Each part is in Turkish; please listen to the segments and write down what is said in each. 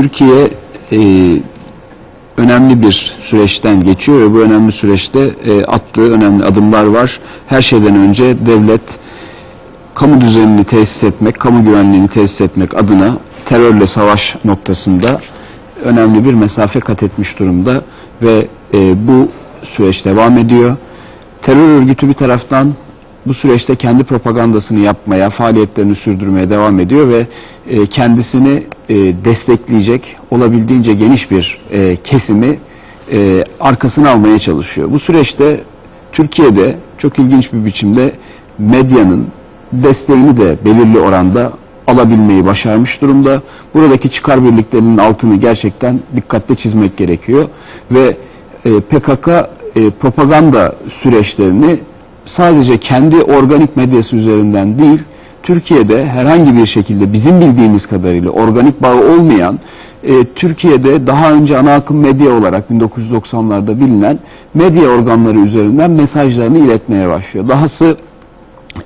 Türkiye e, önemli bir süreçten geçiyor ve bu önemli süreçte e, attığı önemli adımlar var. Her şeyden önce devlet kamu düzenini tesis etmek, kamu güvenliğini tesis etmek adına terörle savaş noktasında önemli bir mesafe kat etmiş durumda ve e, bu süreç devam ediyor. Terör örgütü bir taraftan bu süreçte kendi propagandasını yapmaya, faaliyetlerini sürdürmeye devam ediyor ve e, kendisini e, destekleyecek, olabildiğince geniş bir e, kesimi e, arkasına almaya çalışıyor. Bu süreçte Türkiye'de çok ilginç bir biçimde medyanın desteğini de belirli oranda alabilmeyi başarmış durumda. Buradaki çıkar birliklerinin altını gerçekten dikkatle çizmek gerekiyor ve e, PKK propaganda süreçlerini sadece kendi organik medyası üzerinden değil, Türkiye'de herhangi bir şekilde bizim bildiğimiz kadarıyla organik bağı olmayan, e, Türkiye'de daha önce ana akım medya olarak 1990'larda bilinen medya organları üzerinden mesajlarını iletmeye başlıyor. Dahası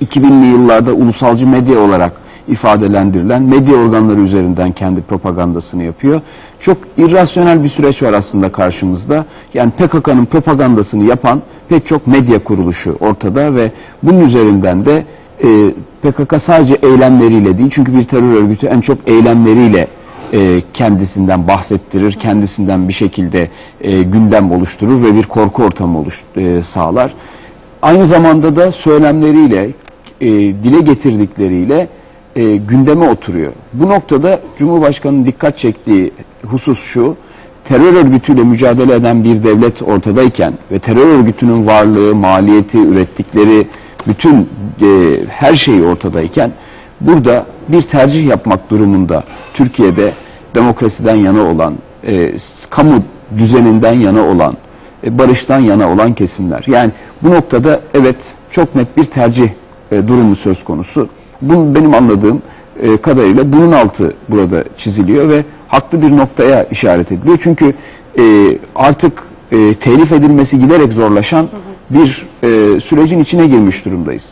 2000'li yıllarda ulusalcı medya olarak ifadelendirilen medya organları üzerinden kendi propagandasını yapıyor. Çok irrasyonel bir süreç var aslında karşımızda. Yani PKK'nın propagandasını yapan pek çok medya kuruluşu ortada ve bunun üzerinden de e, PKK sadece eylemleriyle değil çünkü bir terör örgütü en çok eylemleriyle e, kendisinden bahsettirir, kendisinden bir şekilde e, gündem oluşturur ve bir korku ortamı oluş, e, sağlar. Aynı zamanda da söylemleriyle, e, dile getirdikleriyle e, gündeme oturuyor. Bu noktada Cumhurbaşkanı'nın dikkat çektiği husus şu, terör örgütüyle mücadele eden bir devlet ortadayken ve terör örgütünün varlığı, maliyeti, ürettikleri bütün e, her şey ortadayken burada bir tercih yapmak durumunda Türkiye'de demokrasiden yana olan, e, kamu düzeninden yana olan, e, barıştan yana olan kesimler. Yani bu noktada evet çok net bir tercih e, durumu söz konusu. Bu benim anladığım e, kadarıyla bunun altı burada çiziliyor ve haklı bir noktaya işaret ediliyor. Çünkü e, artık e, telif edilmesi giderek zorlaşan bir e, sürecin içine girmiş durumdayız.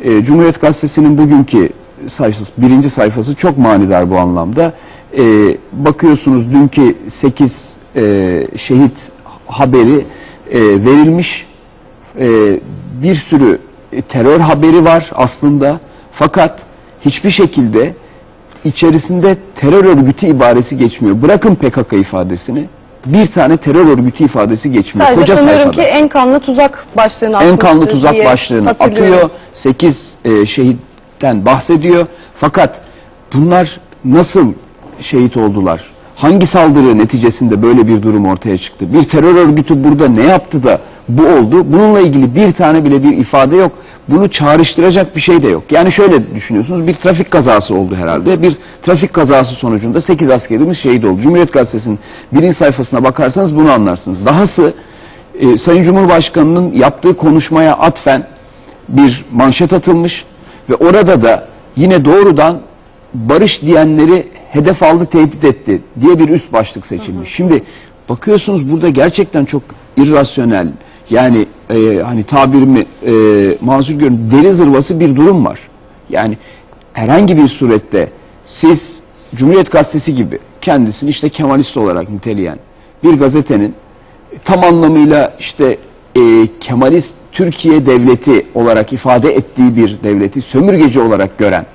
E, Cumhuriyet Gazetesi'nin bugünkü sayfası, birinci sayfası çok manidar bu anlamda. E, bakıyorsunuz dünkü 8 e, şehit haberi e, verilmiş. E, bir sürü terör haberi var aslında. Fakat hiçbir şekilde içerisinde terör örgütü ibaresi geçmiyor. Bırakın PKK ifadesini. Bir tane terör örgütü ifadesi geçmiyor. Sadece Koca sanıyorum sayfada. ki en kanlı tuzak başlığını en kanlı tuzak başlığını atıyor. 8 e, şehitten bahsediyor. Fakat bunlar nasıl şehit oldular? Hangi saldırı neticesinde böyle bir durum ortaya çıktı? Bir terör örgütü burada ne yaptı da bu oldu? Bununla ilgili bir tane bile bir ifade yok. Bunu çağrıştıracak bir şey de yok. Yani şöyle düşünüyorsunuz bir trafik kazası oldu herhalde. Bir trafik kazası sonucunda 8 askerimiz şehit oldu. Cumhuriyet Gazetesi'nin birinci sayfasına bakarsanız bunu anlarsınız. Dahası e, Sayın Cumhurbaşkanı'nın yaptığı konuşmaya atfen bir manşet atılmış ve orada da yine doğrudan barış diyenleri hedef aldı, tehdit etti diye bir üst başlık seçilmiş. Şimdi bakıyorsunuz burada gerçekten çok irrasyonel yani e, hani tabirimi e, mazur görün deli zırvası bir durum var. Yani herhangi bir surette siz Cumhuriyet Gazetesi gibi kendisini işte Kemalist olarak niteleyen bir gazetenin tam anlamıyla işte e, Kemalist Türkiye devleti olarak ifade ettiği bir devleti sömürgeci olarak gören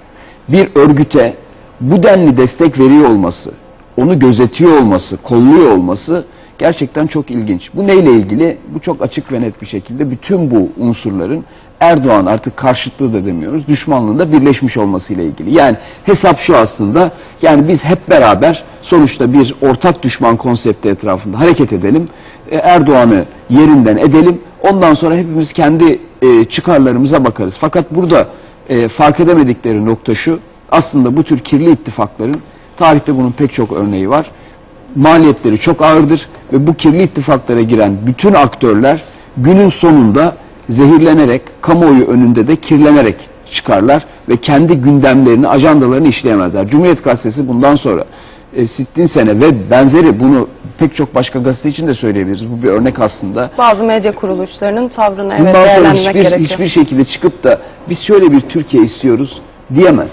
bir örgüte bu denli destek veriyor olması, onu gözetiyor olması, kolluyor olması gerçekten çok ilginç. Bu neyle ilgili? Bu çok açık ve net bir şekilde bütün bu unsurların Erdoğan artık karşıtlığı da demiyoruz, düşmanlığında birleşmiş olmasıyla ilgili. Yani hesap şu aslında, yani biz hep beraber sonuçta bir ortak düşman konsepti etrafında hareket edelim. E, Erdoğan'ı yerinden edelim. Ondan sonra hepimiz kendi e, çıkarlarımıza bakarız. Fakat burada e, fark edemedikleri nokta şu, aslında bu tür kirli ittifakların, tarihte bunun pek çok örneği var, maliyetleri çok ağırdır ve bu kirli ittifaklara giren bütün aktörler günün sonunda zehirlenerek, kamuoyu önünde de kirlenerek çıkarlar ve kendi gündemlerini, ajandalarını işleyemezler. Cumhuriyet Gazetesi bundan sonra e, sittin sene ve benzeri bunu pek çok başka gazete için de söyleyebiliriz. Bu bir örnek aslında. Bazı medya kuruluşlarının tavrını evet Bundan sonra hiçbir, gerekiyor. hiçbir şekilde çıkıp da biz şöyle bir Türkiye istiyoruz diyemez.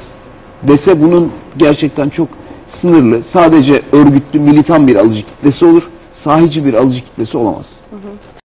Dese bunun gerçekten çok sınırlı, sadece örgütlü, militan bir alıcı kitlesi olur. Sahici bir alıcı kitlesi olamaz.